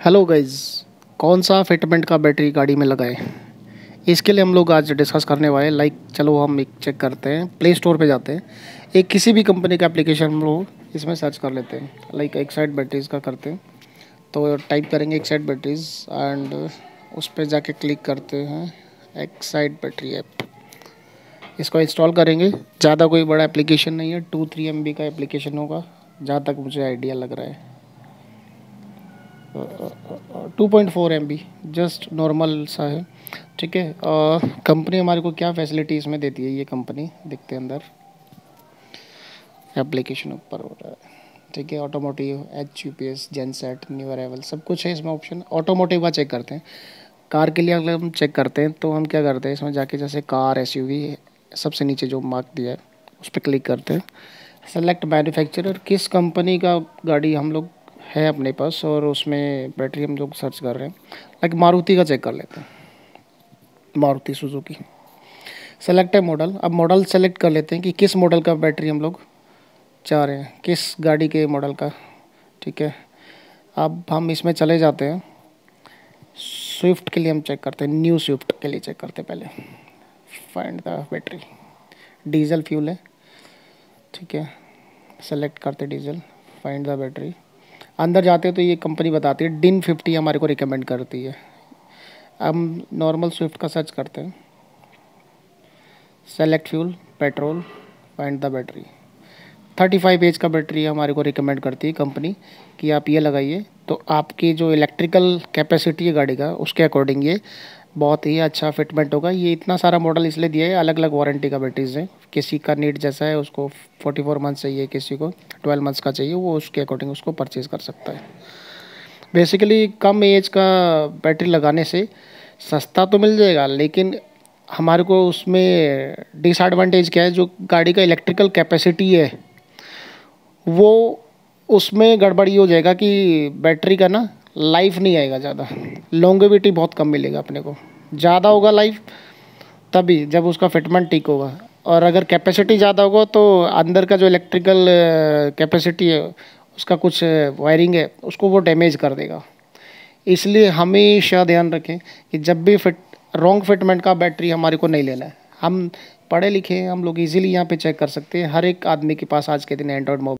Hello guys कौन सा fitment का बैटरी गाड़ी में लगाए? इसके लिए हम लोग आज डिस्कस करने वाले लाइक चलो हम एक चेक करते हैं। प्ले स्टोर पे जाते हैं। एक किसी भी कंपनी का एप्लीकेशन हम लोग इसमें सर्च कर लेते हैं। लाइक एक साइड बैटरीज़ का करते हैं। तो टाइप करेंगे एक साइड बैटरीज़ एंड उस पर जाके क्लिक करते हैं। एक साइड बैटरी ऐप इसको इंस्टॉल करेंगे। ज़्यादा कोई बड़ा एप्लीकेशन नहीं है। टू थ्री एम का एप्लीकेशन होगा। जहाँ तक मुझे आइडिया लग रहा है। Two point four M B just normal सा है, ठीक है? कंपनी हमारे को क्या फैसिलिटी इसमें देती है ये कंपनी देखते हैं अंदर। एप्लीकेशन ऊपर हो रहा है, ठीक है? Automotive H U P S gen set new arrival सब कुछ है इसमें ऑप्शन ऑटोमोटिव का चेक करते हैं। कार के लिए अगर हम चेक करते हैं तो हम क्या करते हैं, इसमें जाके जैसे कार एस यू वी सबसे नीचे जो मार्क दिया है, उस पर क्लिक करते हैं। सेलेक्ट मैन्युफैक्चरर किस कंपनी का गाड़ी हम लोग है अपने पास और उसमें बैटरी हम लोग सर्च कर रहे हैं। लाइक मारुति का चेक कर लेते हैं। मारुति सुजुकी सेलेक्ट है मॉडल अब मॉडल सेलेक्ट कर लेते हैं कि किस मॉडल का बैटरी हम लोग चाह रहे हैं। किस गाड़ी के मॉडल का। ठीक है? अब हम इसमें चले जाते हैं। स्विफ्ट के लिए हम चेक करते हैं। न्यू स्विफ्ट के लिए चेक करते हैं पहले। Find the battery diesel fuel है। ठीक है? सेलेक्ट करते डीजल फाइंड द बैटरी अंदर जाते हैं तो ये कंपनी बताती है डिन फिफ्टी हमारे को रिकमेंड करती है। हम नॉर्मल स्विफ्ट का सर्च करते हैं। Select fuel petrol find the battery thirty five age का बैटरी हमारे को रिकमेंड करती है कंपनी कि आप ये लगाइए। तो आपकी जो इलेक्ट्रिकल कैपेसिटी है गाड़ी का, उसके अकॉर्डिंग ये बहुत ही अच्छा फिटमेंट होगा। ये इतना सारा मॉडल इसलिए दिया है अलग अलग वारंटी का बैटरीज है। किसी का नीड जैसा है, उसको फोर्टी फोर मंथ्स चाहिए, किसी को ट्वेल्व मंथ्स का चाहिए, वो उसके अकॉर्डिंग उसको परचेज कर सकता है। बेसिकली कम एज का बैटरी लगाने से सस्ता तो मिल जाएगा, लेकिन हमारे को उसमें डिसएडवांटेज क्या है, जो गाड़ी का इलेक्ट्रिकल कैपेसिटी है, वो उसमें गड़बड़ी हो जाएगा कि बैटरी का ना लाइफ नहीं आएगा ज़्यादा। लॉन्गेविटी बहुत कम मिलेगा अपने को। ज़्यादा होगा लाइफ तभी जब उसका फिटमेंट ठीक होगा। और अगर कैपेसिटी ज़्यादा होगा तो अंदर का जो इलेक्ट्रिकल कैपेसिटी है, उसका कुछ वायरिंग है, उसको वो डैमेज कर देगा। इसलिए हमेशा ध्यान रखें कि जब भी फिट रॉन्ग फिटमेंट का बैटरी हमारे को नहीं लेना है। हम पढ़े लिखे हैं, हम लोग इजीली यहाँ पे चेक कर सकते हैं। हर एक आदमी के पास आज के दिन एंड्रॉयड मोबाइल